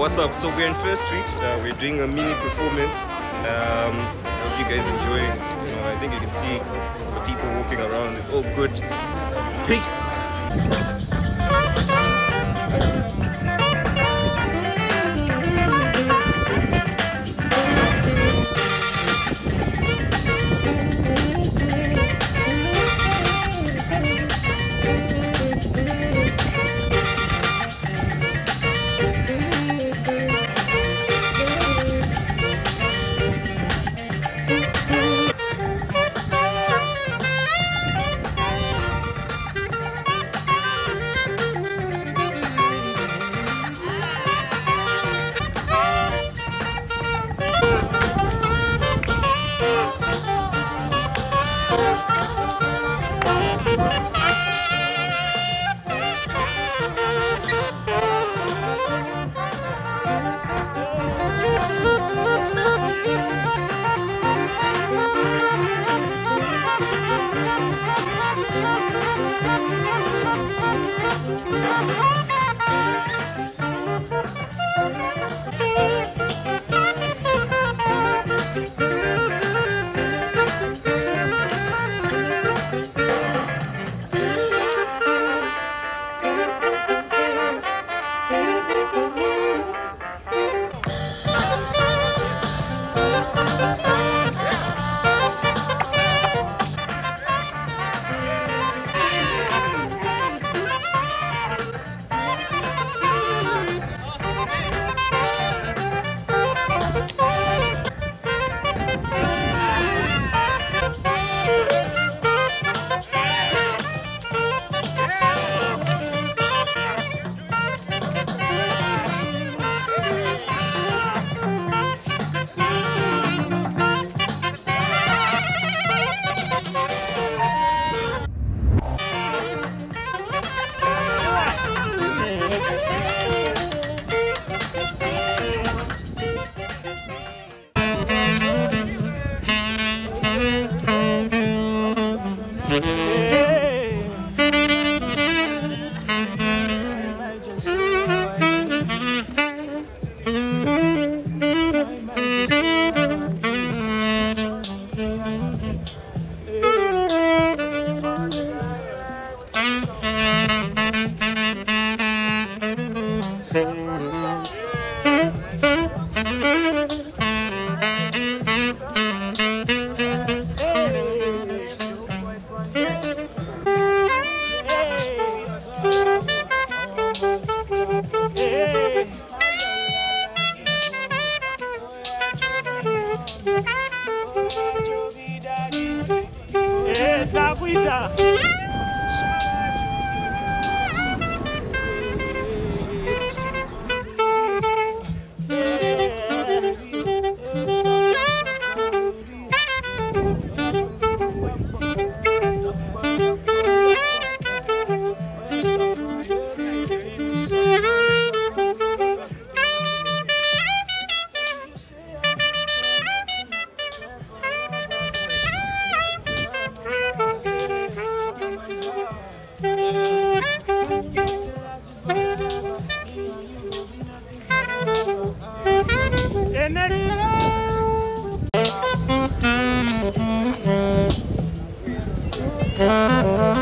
what's up? So we're in First Street. Uh, we're doing a mini performance. Um, I hope you guys enjoy. You know, I think you can see the people walking around. It's all good. Peace. Oh! Florida. Thank